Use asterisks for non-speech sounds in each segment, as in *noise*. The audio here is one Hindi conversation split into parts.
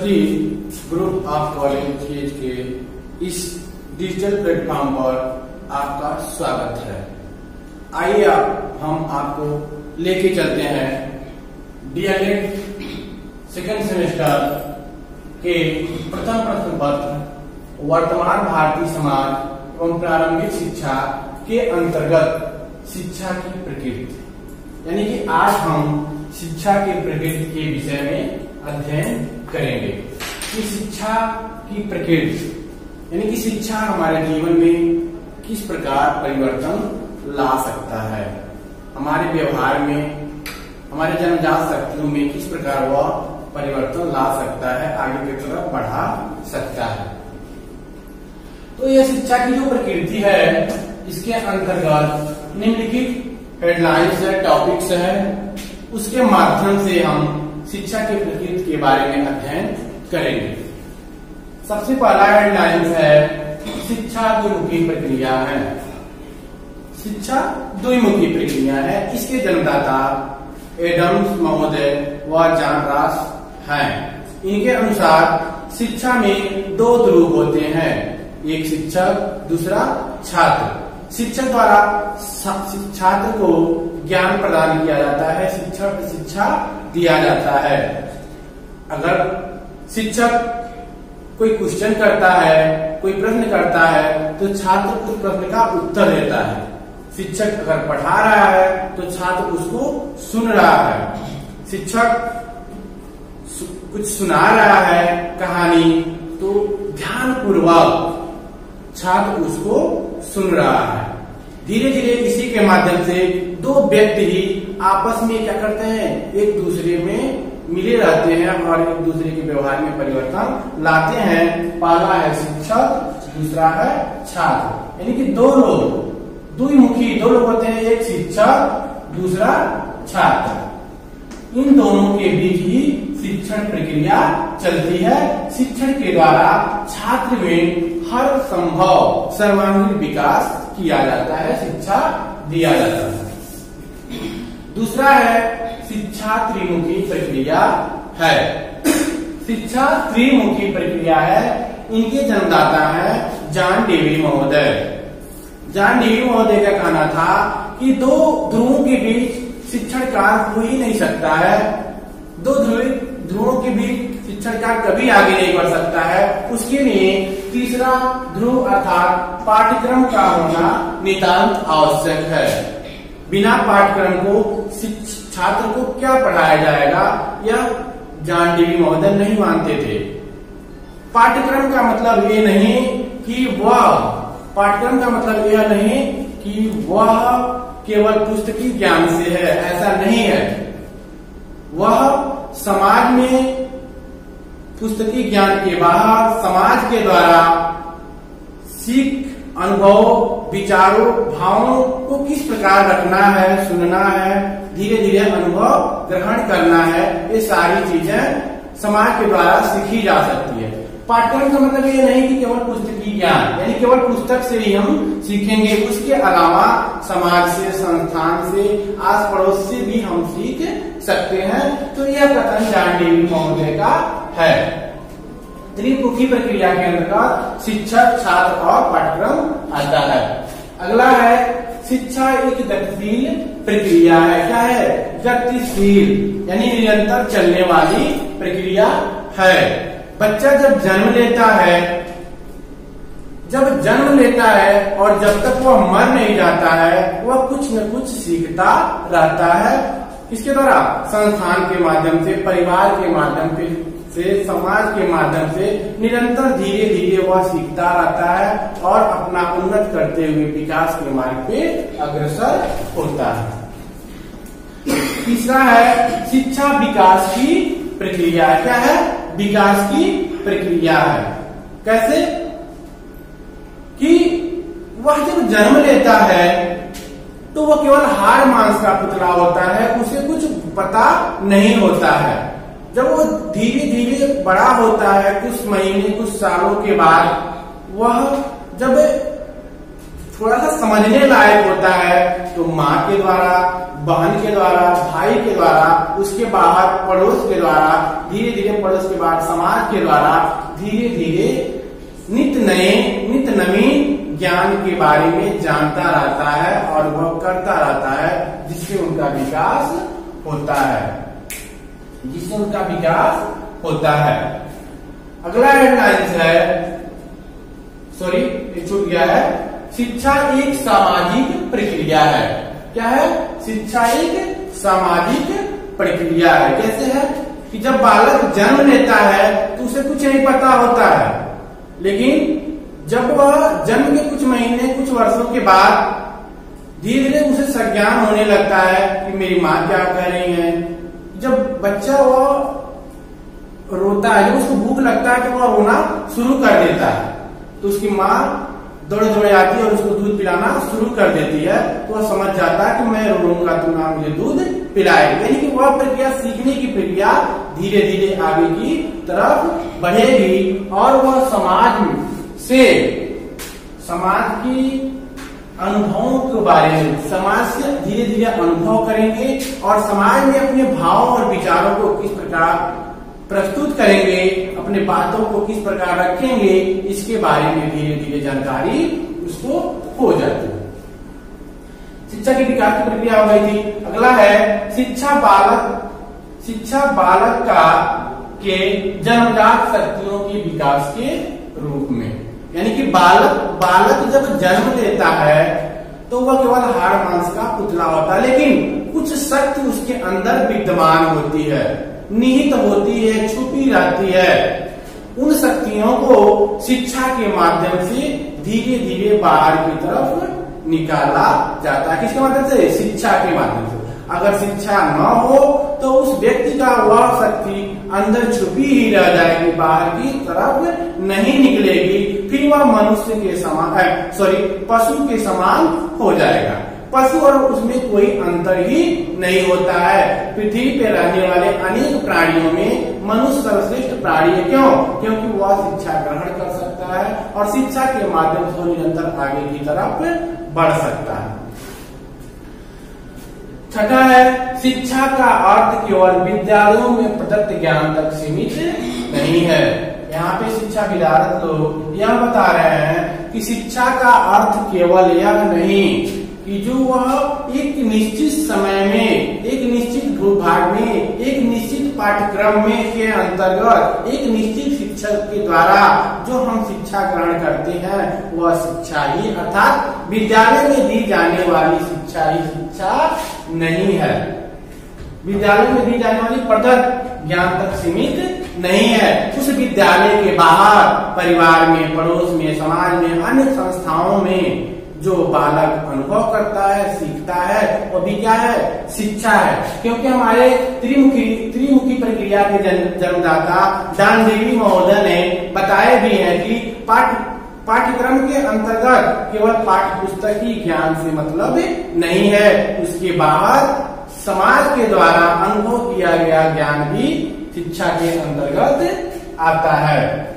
यूनिवर्सिटी ग्रुप ऑफ़ कॉलेज के इस डिजिटल प्लेटफॉर्म पर आपका स्वागत है। आइए आप, हम आपको लेके चलते हैं डीएलएड सेकेंड सेमेस्टर के प्रथम प्रश्न पत्र, वर्तमान भारतीय समाज एवं प्रारंभिक शिक्षा के अंतर्गत शिक्षा की प्रकृति। यानी कि आज हम शिक्षा के प्रकृति के विषय में अध्ययन करेंगे। कि शिक्षा की प्रकृति, यानी कि शिक्षा हमारे जीवन में किस प्रकार परिवर्तन ला सकता है? हमारे व्यवहार में, हमारे जन्मजात शक्तियों में किस प्रकार वह परिवर्तन ला सकता है, आगे की तरफ़ बढ़ा सकता है? तो यह शिक्षा की जो प्रकृति है, इसके अंतर्गत निम्नलिखित हेडलाइंस है टॉपिक्स है, उसके माध्यम से हम शिक्षा के प्रकृति के बारे में अध्ययन करेंगे। सबसे पहला हेडलाइंस है, शिक्षा द्विमुखी प्रक्रिया है। शिक्षा द्विमुखी प्रक्रिया है, इसके जन्मदाता एडम्स महोदय व जॉन रास हैं। इनके अनुसार शिक्षा में दो ध्रुव होते हैं, एक शिक्षक, दूसरा छात्र। शिक्षक द्वारा छात्र को ज्ञान प्रदान किया जाता है शिक्षक शिक्षा दिया जाता है। अगर शिक्षक कोई क्वेश्चन करता है, कोई प्रश्न करता है तो छात्र उस प्रश्न का उत्तर देता है। शिक्षक अगर पढ़ा रहा है तो छात्र उसको सुन रहा है। शिक्षक कुछ सुना रहा है कहानी तो ध्यान पूर्वक छात्र उसको सुन रहा है। धीरे धीरे इसी के माध्यम से दो व्यक्ति ही आपस में क्या करते हैं? एक दूसरे में मिले रहते हैं और एक दूसरे के व्यवहार में परिवर्तन लाते हैं। पहला है शिक्षक, दूसरा है छात्र। यानी कि दो लोग दुमुखी दो लोग होते हैं, एक शिक्षक, दूसरा छात्र। इन दोनों के बीच ही शिक्षण प्रक्रिया चलती है। शिक्षण के द्वारा छात्र में हर संभव सर्वांगीण विकास किया जाता है, शिक्षा दिया जाता है। दूसरा है शिक्षा त्रिमुखी प्रक्रिया है। *coughs* शिक्षा त्रिमुखी प्रक्रिया है, इनके जन्मदाता है जान देवी महोदय। जान देवी महोदय का कहना था कि दो ध्रुवों के बीच शिक्षण कार्य हो ही नहीं सकता है। दो ध्रुव, ध्रुवों के बीच शिक्षण कार्य कभी आगे नहीं बढ़ सकता है। उसके लिए तीसरा ध्रुव अर्थात पाठ्यक्रम का होना नितांत आवश्यक है। बिना पाठ्यक्रम को छात्र को क्या पढ़ाया जाएगा, यह जान देवी महोदय नहीं मानते थे। पाठ्यक्रम का मतलब ये नहीं कि वह, पाठ्यक्रम का मतलब यह नहीं कि वह केवल पुस्तकीय ज्ञान से है, ऐसा नहीं है। वह समाज में पुस्तकीय ज्ञान के बाहर, समाज के द्वारा सीख अनुभव, विचारों, भावों को किस प्रकार रखना है, सुनना है धीरे धीरे अनुभव ग्रहण करना है, ये सारी चीज़ें समाज के द्वारा सीखी जा सकती है। पाठ्यक्रम का मतलब ये नहीं कि केवल पुस्तक पुस्तकीय ज्ञान, यानी केवल पुस्तक से ही हम सीखेंगे, उसके अलावा समाज से, संस्थान से आस पड़ोस से भी हम सीख सकते हैं। तो यह कथन जान देवी महोदय का है। त्रिमुखी प्रक्रिया के अंतर्गत शिक्षक छात्र और पाठ्यक्रम आता है। अगला है, शिक्षा एक गतिशील प्रक्रिया है। क्या है? गतिशील यानी निरंतर चलने वाली प्रक्रिया है। बच्चा जब जन्म लेता है, जब जन्म लेता है और जब तक वह मर नहीं जाता है, वह कुछ न कुछ सीखता रहता है। इसके द्वारा संस्थान के माध्यम से, परिवार के माध्यम से समाज के माध्यम से निरंतर धीरे धीरे वह सीखता रहता है और अपना उन्नत करते हुए विकास के मार्ग पे अग्रसर होता है। तीसरा है, शिक्षा विकास की प्रक्रिया। क्या है? विकास की प्रक्रिया है। कैसे? कि वह जब जन्म लेता है तो वह केवल हार मांस का पुतला होता है, उसे कुछ पता नहीं होता है। जब वो धीरे धीरे बड़ा होता है, कुछ महीने, कुछ सालों के बाद, वह जब थोड़ा सा समझने लायक होता है तो माँ के द्वारा, बहन के द्वारा, भाई के द्वारा, उसके बाहर, पड़ोस के द्वारा धीरे धीरे पड़ोस के बाद, समाज के द्वारा धीरे धीरे नित नए, नित नवीन ज्ञान के बारे में जानता रहता है और वह करता रहता है, जिससे उनका विकास होता है। जिससे उनका विकास होता है। अगला हेडलाइंस है। सॉरी छूट गया है। शिक्षा एक सामाजिक प्रक्रिया है। क्या है? शिक्षा एक सामाजिक प्रक्रिया है। कैसे है? कि जब बालक जन्म लेता है तो उसे कुछ नहीं पता होता है। लेकिन जब वह जन्म के कुछ महीने, कुछ वर्षों के बाद धीरे धीरे उसे संज्ञान होने लगता है कि मेरी माँ क्या कह रही है? जब बच्चा वो रोता है, जब उसको भूख लगता है तो वह रोना शुरू कर देता है। तो उसकी माँ दौड़े दौड़े आती है और उसको दूध पिलाना शुरू कर देती है। तो वह समझ जाता है कि मैं रोऊँगा तो ना मुझे दूध पिलाएगी। यानी कि वह प्रक्रिया सीखने की प्रक्रिया धीरे धीरे आगे की तरफ़ बढ़ेगी और वह समाज से समाज की अनुभवों के बारे में। समाज से धीरे धीरे अनुभव करेंगे और समाज में अपने भावों और विचारों को किस प्रकार प्रस्तुत करेंगे, अपने बातों को किस प्रकार रखेंगे, इसके बारे में धीरे धीरे जानकारी उसको हो जाती है। शिक्षा की विकास की प्रक्रिया हो गई थी। अगला है, शिक्षा बालक शिक्षा बालक का के जन्मजात शक्तियों के विकास के रूप में। यानी कि बालक बालक जब जन्म लेता है तो वह केवल हाड़ मांस का पुतला होता है, लेकिन कुछ शक्ति उसके अंदर विद्यमान होती है, निहित होती है, छुपी रहती है। उन शक्तियों को शिक्षा के माध्यम से धीरे धीरे बाहर की तरफ़ निकाला जाता है। किसके माध्यम से? शिक्षा के माध्यम से। अगर शिक्षा न हो तो उस व्यक्ति का वह शक्ति अंदर छुपी ही रह जाएगी, बाहर की तरफ़ नहीं निकलेगी। फिर वह मनुष्य के समान सॉरी पशु के समान हो जाएगा। पशु और उसमें कोई अंतर ही नहीं होता है। पृथ्वी पे रहने वाले अनेक प्राणियों में मनुष्य सर्वश्रेष्ठ प्राणी है। क्यों? क्योंकि वह शिक्षा ग्रहण कर सकता है और शिक्षा के माध्यम से निरंतर आगे की तरफ़ बढ़ सकता है। छठा है, शिक्षा का अर्थ केवल विद्यालयों में प्रदत्त ज्ञान तक सीमित नहीं है। यहाँ पे शिक्षा विदारत लोग यह बता रहे हैं कि शिक्षा का अर्थ केवल यह नहीं कि जो वह एक निश्चित समय में, एक निश्चित भूभाग में, एक निश्चित पाठ्यक्रम में के अंतर्गत, एक निश्चित शिक्षक के द्वारा जो हम शिक्षा ग्रहण करते हैं, वह शिक्षा ही, अर्थात विद्यालय में दी जाने वाली शिक्षा ही शिक्षा नहीं है। विद्यालय में दी जाने वाली प्रदत्त ज्ञान तक सीमित नहीं है। उस विद्यालय के बाहर, परिवार में, पड़ोस में, समाज में, अन्य संस्थाओं में जो बालक अनुभव करता है, सीखता है, वो भी क्या है? शिक्षा है। क्योंकि हमारे त्रिमुखी त्रिमुखी प्रक्रिया के जन्मदाता दान देवी महोदय ने बताया भी है कि पाठ, पाठ्यक्रम के अंतर्गत केवल पाठ्य पुस्तक ही ज्ञान से मतलब नहीं है। उसके बाहर समाज के द्वारा अनुभव किया गया ज्ञान भी शिक्षा के अंतर्गत आता है।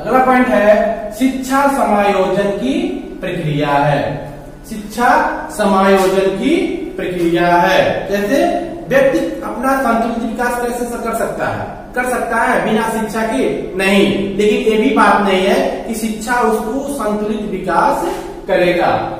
अगला पॉइंट है, शिक्षा समायोजन की प्रक्रिया है। शिक्षा समायोजन की प्रक्रिया है। जैसे व्यक्ति अपना संतुलित विकास कैसे कर सकता है? कर सकता है बिना शिक्षा के? नहीं। लेकिन ये भी बात नहीं है कि शिक्षा उसको संतुलित विकास करेगा।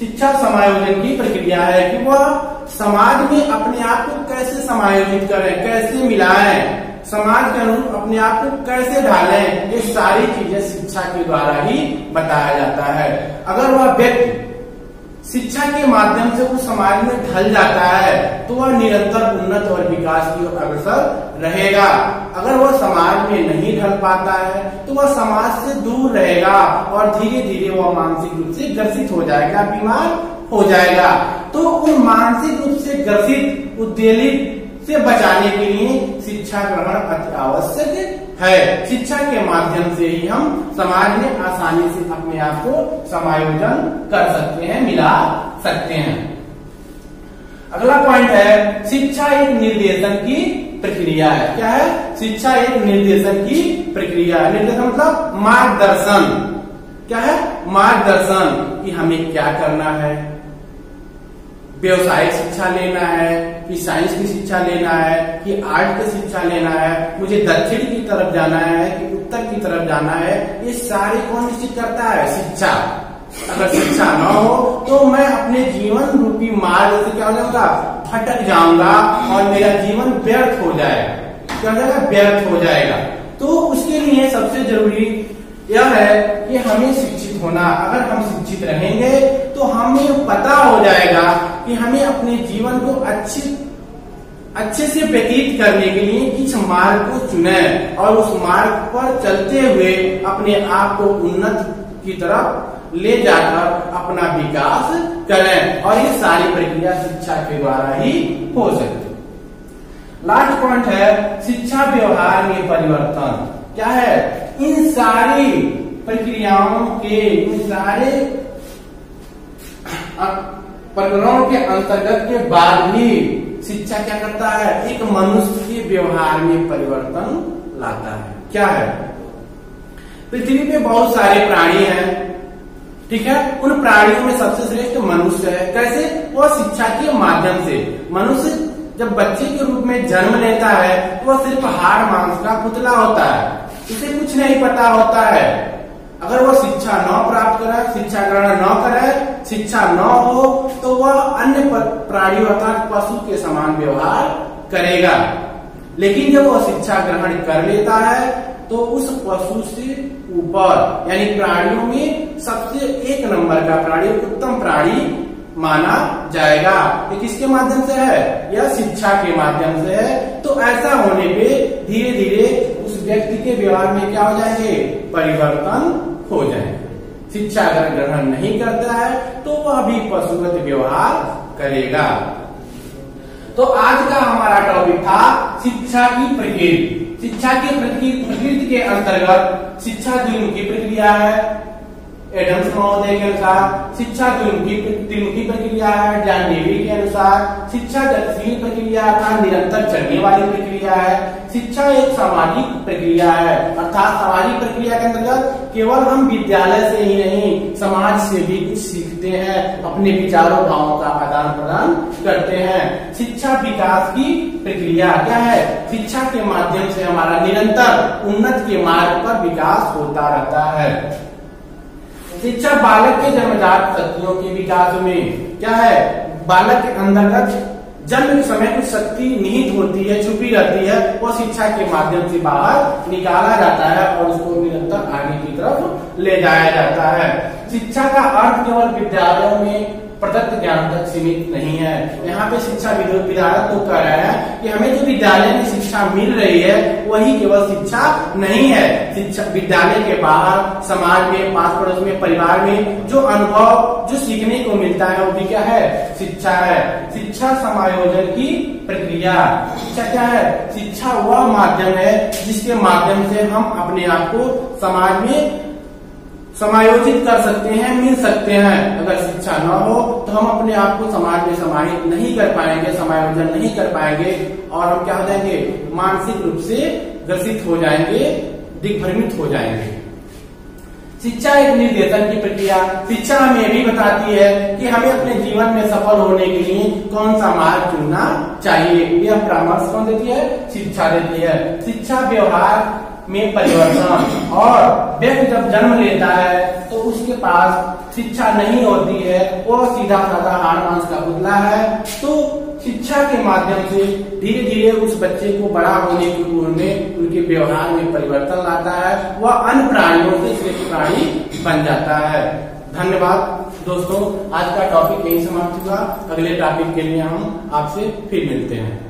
शिक्षा समायोजन की प्रक्रिया है कि वह समाज में अपने आप को कैसे समायोजित करें, कैसे मिलाएँ? समाज के अनुरूप अपने आप को कैसे ढालें? ये सारी चीज़ें शिक्षा के द्वारा ही बताया जाता है। अगर वह व्यक्ति शिक्षा के माध्यम से वो समाज में ढल जाता है तो वह निरंतर उन्नत और विकास की ओर अग्रसर रहेगा। अगर वह समाज में नहीं ढल पाता है तो वह समाज से दूर रहेगा और धीरे धीरे वह मानसिक रूप से ग्रसित हो जाएगा। बीमार हो जाएगा। तो उन मानसिक रूप से ग्रसित, उद्वेलित से बचाने के लिए शिक्षा ग्रहण अति आवश्यक है। शिक्षा के माध्यम से ही हम समाज में आसानी से अपने आप को समायोजन कर सकते हैं, मिला सकते हैं। अगला पॉइंट है, शिक्षा एक निर्देशन की प्रक्रिया है। क्या है? शिक्षा एक निर्देशन की प्रक्रिया है। निर्देशन मतलब मार्गदर्शन। क्या है? मार्गदर्शन कि हमें क्या करना है व्यवसायिक शिक्षा लेना है, कि साइंस की शिक्षा लेना है, कि आर्ट की शिक्षा लेना है, मुझे दक्षिण की तरफ़ जाना है, कि उत्तर की तरफ़ जाना है, ये सारे कौन निश्चित करता है? शिक्षा। अगर शिक्षा न हो तो मैं अपने जीवन रूपी मार्ग से क्या हो जाऊँगा? फटक जाऊँगा और मेरा जीवन व्यर्थ हो जाएगा। क्या हो जाएगा? व्यर्थ हो जाएगा। तो उसके लिए सबसे ज़रूरी यह है कि हमें शिक्षित होना। अगर हम शिक्षित रहेंगे तो हमें पता हो जाएगा कि हमें अपने जीवन को अच्छी, अच्छे से व्यतीत करने के लिए किस मार्ग को चुने और उस मार्ग पर चलते हुए अपने आप को उन्नत की तरफ़ ले जाकर अपना विकास करें और ये सारी प्रक्रिया शिक्षा के द्वारा ही हो सकती। लास्ट पॉइंट है, शिक्षा व्यवहार में परिवर्तन। क्या है? इन सारी प्रक्रियाओं के, इन सारे प्रकरणों के अंतर्गत के बाद भी शिक्षा क्या करता है? एक मनुष्य के व्यवहार में परिवर्तन लाता है। क्या है? पृथ्वी पे बहुत सारे प्राणी हैं, ठीक है? उन प्राणियों में सबसे श्रेष्ठ मनुष्य है। कैसे? वह शिक्षा के माध्यम से। मनुष्य जब बच्चे के रूप में जन्म लेता है तो वह सिर्फ़ हार, मांस का पुतला होता है। उसे कुछ नहीं पता होता है। अगर वह शिक्षा न प्राप्त करे शिक्षा ग्रहण न करे, शिक्षा न हो तो वह अन्य प्राणियों अर्थात पशु के समान व्यवहार करेगा। लेकिन जब वह शिक्षा ग्रहण कर लेता है तो उस पशु से ऊपर, यानी प्राणियों में सबसे एक नंबर का प्राणी, उत्तम प्राणी माना जाएगा। ये किसके माध्यम से है? यह शिक्षा के माध्यम से है। तो ऐसा होने पे धीरे धीरे उस व्यक्ति के व्यवहार में क्या हो जाएँगे? परिवर्तन हो जाएँगे शिक्षा अगर ग्रहण नहीं करता है तो वह भी पशुगत व्यवहार करेगा। तो आज का हमारा टॉपिक था शिक्षा की प्रकृति। शिक्षा की प्रकृति के अंतर्गत शिक्षा द्विमुखी प्रक्रिया है, एडम्स महोदय के अनुसार, शिक्षा द्विमुखी त्रिमुखी प्रक्रिया है डेवी के अनुसार, शिक्षा गतिशील प्रक्रिया का निरंतर चलने वाली प्रक्रिया है। शिक्षा एक सामाजिक प्रक्रिया है। अर्थात सामाजिक प्रक्रिया के अंतर्गत केवल हम विद्यालय से ही नहीं, समाज से भी कुछ सीखते हैं, अपने विचारों भावों का आदान प्रदान करते हैं। शिक्षा विकास की प्रक्रिया क्या है? शिक्षा के माध्यम से हमारा निरंतर उन्नत के मार्ग पर विकास होता रहता है। शिक्षा बालक के जन्मजात शक्तियों के विकास में क्या है? बालक के अंतर्गत जन्म के समय कुछ शक्ति निहित होती है, छुपी रहती है, वो शिक्षा के माध्यम से बाहर निकाला जाता है और उसको निरंतर आगे की तरफ़ ले जाया जाता है। शिक्षा का अर्थ केवल विद्यालयों में प्रदत्त ज्ञान तक सीमित नहीं है। यहाँ पे शिक्षा विधायक तो कह रहे हैं कि हमें जो विद्यालय में शिक्षा मिल रही है, वही केवल शिक्षा नहीं है। शिक्षा, विद्यालय के बाहर, समाज में पास पड़ोस में, परिवार में जो अनुभव, जो सीखने को मिलता है, वो भी क्या है? शिक्षा है। शिक्षा समायोजन की प्रक्रिया। शिक्षा क्या है? शिक्षा वह माध्यम है जिसके माध्यम से हम अपने आप को समाज में समायोजित कर सकते हैं, मिल सकते हैं। अगर शिक्षा न हो तो हम अपने आप को समाज में समाहित नहीं कर पाएँगे, समायोजन नहीं कर पाएँगे, और हम क्या हो जाएँगे मानसिक रूप से ग्रसित हो जाएँगे, दिग्भ्रमित हो जाएँगे। शिक्षा एक निर्देशन की प्रक्रिया। शिक्षा हमें भी बताती है कि हमें अपने जीवन में सफल होने के लिए कौन सा मार्ग चुनना चाहिए। यह परामर्श कौन देती है? शिक्षा देती है। शिक्षा व्यवहार में परिवर्तन। और व्यक्ति जब जन्म लेता है तो उसके पास शिक्षा नहीं होती है, वो सीधा साधा हार मांस का पुतला है। तो शिक्षा के माध्यम से धीरे धीरे उस बच्चे को बड़ा होने की उम्र में, उनके व्यवहार में परिवर्तन लाता है। वह अन्य प्राणियों से श्रेष्ठ प्राणी बन जाता है। धन्यवाद, दोस्तों। आज का टॉपिक यही समाप्त हुआ। अगले टॉपिक के लिए हम आपसे फिर मिलते हैं।